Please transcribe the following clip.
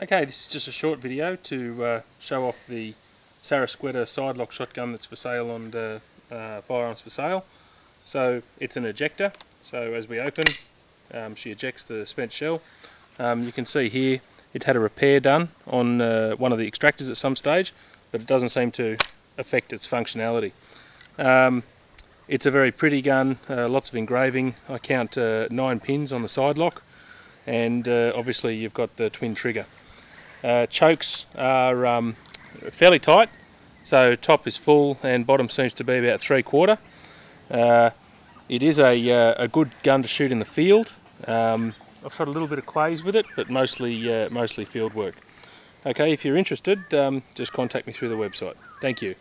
Okay, this is just a short video to uh, show off the Sarasqueta sidelock shotgun that's for sale on uh, uh, Firearms for Sale. So it's an ejector, so as we open um, she ejects the spent shell. Um, you can see here it had a repair done on uh, one of the extractors at some stage but it doesn't seem to affect its functionality. Um, it's a very pretty gun, uh, lots of engraving. I count uh, nine pins on the side lock and obviously you've got the twin trigger. Uh, chokes are um, fairly tight, so top is full and bottom seems to be about three quarter. Uh, it is a, uh, a good gun to shoot in the field. Um, I've shot a little bit of clays with it, but mostly uh, mostly field work. Okay, if you're interested, um, just contact me through the website. Thank you.